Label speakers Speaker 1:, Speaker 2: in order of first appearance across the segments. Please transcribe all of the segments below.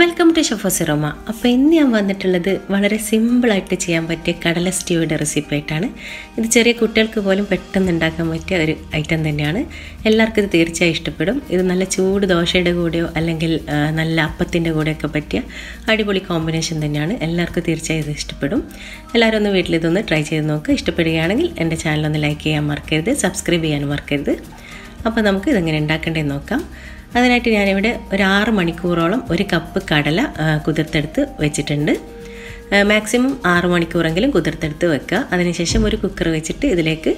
Speaker 1: Welcome to chef സിറോമ അപ്പോൾ ഇന്ന് ഞാൻ വന്നിട്ടുള്ളത് വളരെ സിമ്പിളായിട്ട് ചെയ്യാൻ പറ്റിയ കടല സ്റ്റീവിയുടെ റെസിപ്പി ആയിട്ടാണ്. ഇത് ചെറിയ കുട്ടികൾക്ക് പോലും പെട്ടെന്ന് ഉണ്ടാക്കാൻ പറ്റിയ ഒരു ഐറ്റം തന്നെയാണ്. എല്ലാവർക്കും ഇത് തീർച്ചയായും ഇഷ്ടപ്പെടും. ഇത് നല്ല ചൂട് ദോശയുടെ കൂടെയോ അല്ലെങ്കിൽ നല്ല അപ്പത്തിന്റെ കൂടെയൊക്കെ പറ്റിയ അടിപൊളി കോമ്പിനേഷൻ തന്നെയാണ്. എല്ലാവർക്കും തീർച്ചയായും ഇത് ഇഷ്ടപ്പെടും. എല്ലാവരും ഒന്ന് വീട്ടിൽ ഇതൊന്ന് ട്രൈ ചെയ്ത് നോക്കുക ഇഷ്ടപ്പെടുകയാണെങ്കിൽ എന്റെ ചാനലൊന്ന് ലൈക്ക് ചെയ്യാൻ മറക്കരുത് സബ്സ്ക്രൈബ് ചെയ്യാൻ മറക്കരുത്. അപ്പോൾ നമുക്ക് ഇതെങ്ങനെ ഉണ്ടാക്കേണ്ടതെന്ന് നോക്കാം. അതിനായിട്ട് ഞാനിവിടെ ഒരു ആറ് മണിക്കൂറോളം ഒരു കപ്പ് കടല കുതിർത്തെടുത്ത് വെച്ചിട്ടുണ്ട്. മാക്സിമം ആറ് മണിക്കൂറെങ്കിലും കുതിർത്തെടുത്ത് വെക്കുക. അതിനുശേഷം ഒരു കുക്കർ വെച്ചിട്ട് ഇതിലേക്ക്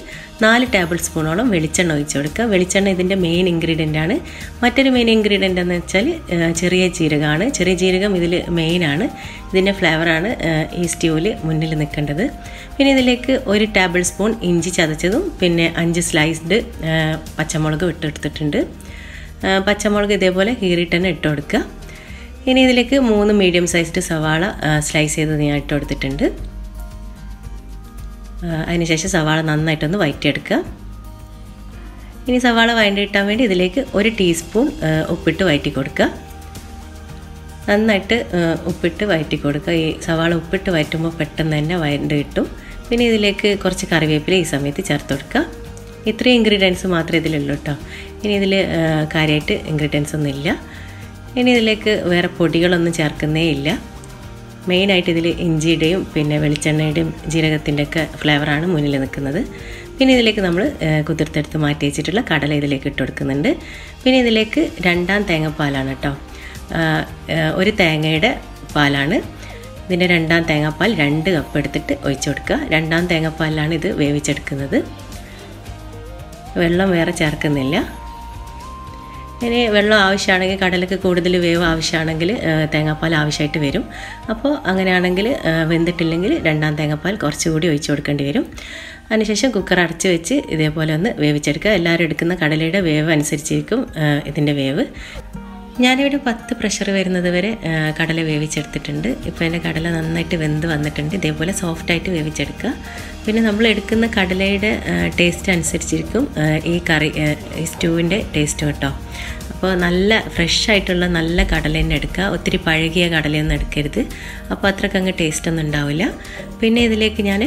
Speaker 1: നാല് ടേബിൾ സ്പൂണോളം വെളിച്ചെണ്ണ ഒഴിച്ച് കൊടുക്കുക. വെളിച്ചെണ്ണ ഇതിന്റെ മെയിൻ ഇൻഗ്രീഡിയന്റ് ആണ്. മറ്റൊരു മെയിൻ ഇൻഗ്രീഡിയന്റ് എന്ന് വെച്ചാൽ ചെറിയ ജീരകമാണ്. ചെറിയ ജീരകം ഇതിൽ മെയിനാണ് ഇതിന്റെ ഫ്ലേവറാണ് ഈ സ്റ്റ്യൂവിൽ മുന്നിൽ നിൽക്കേണ്ടത്. പിന്നെ ഇതിലേക്ക് ഒരു ടേബിൾ സ്പൂൺ ഇഞ്ചി ചതച്ചതും പിന്നെ അഞ്ച് സ്ലൈസ്ഡ് പച്ചമുളക് വിട്ടെടുത്തിട്ടുണ്ട്. പച്ചമുളക് ഇതേപോലെ കീറിയിട്ട് തന്നെ ഇട്ട് കൊടുക്കുക. ഇനി ഇതിലേക്ക് മൂന്ന് മീഡിയം സൈസ്ഡ് സവാള സ്ലൈസ് ചെയ്ത് ഞാൻ ഇട്ട് കൊടുത്തിട്ടുണ്ട്. അതിനുശേഷം സവാള നന്നായിട്ടൊന്ന് വയറ്റിയെടുക്കുക. ഇനി സവാള വഴണ്ടി കിട്ടാൻ വേണ്ടി ഇതിലേക്ക് ഒരു ടീസ്പൂൺ ഉപ്പിട്ട് വയറ്റി കൊടുക്കുക. നന്നായിട്ട് ഉപ്പിട്ട് വയറ്റി കൊടുക്കുക. ഈ സവാള ഉപ്പിട്ട് വയറ്റുമ്പോൾ പെട്ടെന്ന് തന്നെ വഴണ്ട് കിട്ടും. പിന്നെ ഇതിലേക്ക് കുറച്ച് കറിവേപ്പില ഈ സമയത്ത് ചേർത്ത് കൊടുക്കുക. ഇത്രയും ഇൻഗ്രീഡിയൻസ് മാത്രമേ ഇതിലുള്ളൂ കേട്ടോ ഇനി ഇതിൽ കാര്യമായിട്ട് ഇൻഗ്രീഡിയൻസ് ഒന്നും ഇല്ല. ഇനി ഇതിലേക്ക് വേറെ പൊടികളൊന്നും ചേർക്കുന്നേ ഇല്ല. മെയിനായിട്ട് ഇതിൽ ഇഞ്ചിയുടെയും പിന്നെ വെളിച്ചെണ്ണയുടെയും ജീരകത്തിന്റെ ഒക്കെ ഫ്ലേവറാണ് മുന്നിൽ നിൽക്കുന്നത്. പിന്നെ ഇതിലേക്ക് നമ്മൾ കുതിർത്തെടുത്ത് മാറ്റി വെച്ചിട്ടുള്ള കടല ഇതിലേക്ക് ഇട്ട് കൊടുക്കുന്നുണ്ട്. പിന്നെ ഇതിലേക്ക് രണ്ടാം തേങ്ങാപ്പാലാണ് കേട്ടോ ഒരു തേങ്ങയുടെ പാലാണ്. ഇതിന്റെ രണ്ടാം തേങ്ങാപ്പാൽ രണ്ട് കപ്പ് എടുത്തിട്ട് ഒഴിച്ചു കൊടുക്കുക. രണ്ടാം തേങ്ങാപ്പാലിലാണ് ഇത് വേവിച്ചെടുക്കുന്നത്. വെള്ളം വേറെ ചേർക്കുന്നില്ല. ഇനി വെള്ളം ആവശ്യമാണെങ്കിൽ കടലക്ക് കൂടുതൽ വേവ് ആവശ്യമാണെങ്കിൽ തേങ്ങാപ്പാൽ ആവശ്യമായിട്ട് വരും. അപ്പോൾ അങ്ങനെയാണെങ്കിൽ വെന്തിട്ടില്ലെങ്കിൽ രണ്ടാം തേങ്ങാപ്പാൽ കുറച്ചുകൂടി ഒഴിച്ചു കൊടുക്കേണ്ടി വരും. അതിനുശേഷം കുക്കർ അടച്ച് വെച്ച് ഇതേപോലെ ഒന്ന് വേവിച്ചെടുക്കുക. എല്ലാവരും എടുക്കുന്ന കടലയുടെ വേവ് അനുസരിച്ചിരിക്കും ഇതിന്റെ വേവ്. ഞാനിവിടെ പത്ത് പ്രഷർ വരുന്നത് വരെ കടല വേവിച്ചെടുത്തിട്ടുണ്ട്. ഇപ്പോൾ എന്റെ കടല നന്നായിട്ട് വെന്ത് വന്നിട്ടുണ്ട്. ഇതേപോലെ സോഫ്റ്റായിട്ട് വേവിച്ചെടുക്കുക. പിന്നെ നമ്മൾ എടുക്കുന്ന കടലയുടെ ടേസ്റ്റ് അനുസരിച്ചിരിക്കും ഈ കറി ഈ സ്റ്റൂവിന്റെ ടേസ്റ്റ് കേട്ടോ. അപ്പോൾ നല്ല ഫ്രഷ് ആയിട്ടുള്ള നല്ല കടല തന്നെ എടുക്കുക. ഒത്തിരി പഴകിയ കടലയൊന്നും എടുക്കരുത്. അപ്പോൾ അത്രയ്ക്ക് അങ്ങ് ടേസ്റ്റ് ഒന്നും ഉണ്ടാവില്ല. പിന്നെ ഇതിലേക്ക് ഞാൻ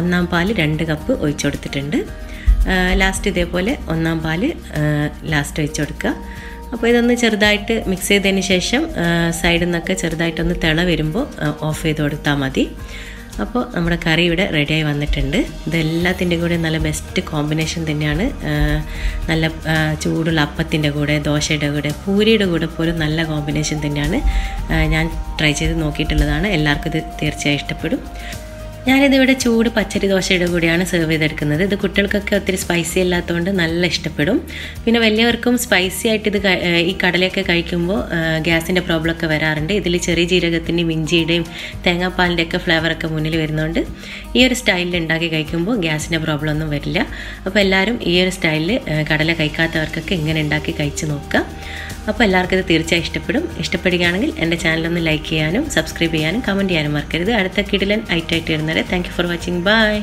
Speaker 1: ഒന്നാം പാൽ രണ്ട് കപ്പ് ഒഴിച്ചു കൊടുത്തിട്ടുണ്ട്. ലാസ്റ്റ് ഇതേപോലെ ഒന്നാം പാൽ ലാസ്റ്റ് ഒഴിച്ചു കൊടുക്കുക. അപ്പോൾ ഇതൊന്ന് ചെറുതായിട്ട് മിക്സ് ചെയ്തതിന് ശേഷം സൈഡിൽ നിന്നൊക്കെ ചെറുതായിട്ടൊന്ന് തിള വരുമ്പോൾ ഓഫ് ചെയ്ത് കൊടുത്താൽ മതി. അപ്പോൾ നമ്മുടെ കറി ഇവിടെ റെഡിയായി വന്നിട്ടുണ്ട്. ഇതെല്ലാത്തിന്റെ കൂടെ നല്ല ബെസ്റ്റ് കോമ്പിനേഷൻ തന്നെയാണ്. നല്ല ചൂടുള്ള അപ്പത്തിന്റെ കൂടെ ദോശയുടെ കൂടെ പൂരിയുടെ കൂടെ പോലും നല്ല കോമ്പിനേഷൻ തന്നെയാണ്. ഞാൻ ട്രൈ ചെയ്ത് നോക്കിയിട്ടുള്ളതാണ്. എല്ലാവർക്കും ഇത് തീർച്ചയായും ഇഷ്ടപ്പെടും. ഞാനിതിവിടെ ചൂട് പച്ചരി ദോശയുടെ കൂടെയാണ് സെർവ് ചെയ്തെടുക്കുന്നത്. ഇത് കുട്ടികൾക്കൊക്കെ ഒത്തിരി സ്പൈസി അല്ലാത്തതുകൊണ്ട് നല്ല ഇഷ്ടപ്പെടും. പിന്നെ വലിയവർക്കും സ്പൈസി ആയിട്ട് ഇത് ഈ കടലയൊക്കെ കഴിക്കുമ്പോൾ ഗ്യാസിന്റെ പ്രോബ്ലമൊക്കെ വരാറുണ്ട്. ഇതിൽ ചെറിയ ജീരകത്തിന്റെയും ഇഞ്ചിയുടെയും തേങ്ങാപ്പാലിന്റെ ഒക്കെ ഫ്ലേവറൊക്കെ മുന്നിൽ വരുന്നതുകൊണ്ട് ഈ ഒരു സ്റ്റൈലിൽ ഉണ്ടാക്കി കഴിക്കുമ്പോൾ ഗ്യാസിന്റെ പ്രോബ്ലം ഒന്നും വരില്ല. അപ്പോൾ എല്ലാവരും ഈ ഒരു സ്റ്റൈലിൽ കടല കഴിക്കാത്തവർക്കൊക്കെ ഇങ്ങനെ ഉണ്ടാക്കി കഴിച്ച് നോക്കുക അപ്പോൾ എല്ലാവർക്കും ഇത് തീർച്ചയായും ഇഷ്ടപ്പെടും. ഇഷ്ടപ്പെടുകയാണെങ്കിൽ എന്റെ ചാനലൊന്ന് ലൈക്ക് ചെയ്യാനും സബ്സ്ക്രൈബ് ചെയ്യാനും കമന്റ് ചെയ്യാനും മറക്കരുത്. അടുത്ത കിടിലൻ ഐറ്റായിട്ട് വരുന്നത് താങ്ക് ഫോർ വാച്ചിങ് ബൈ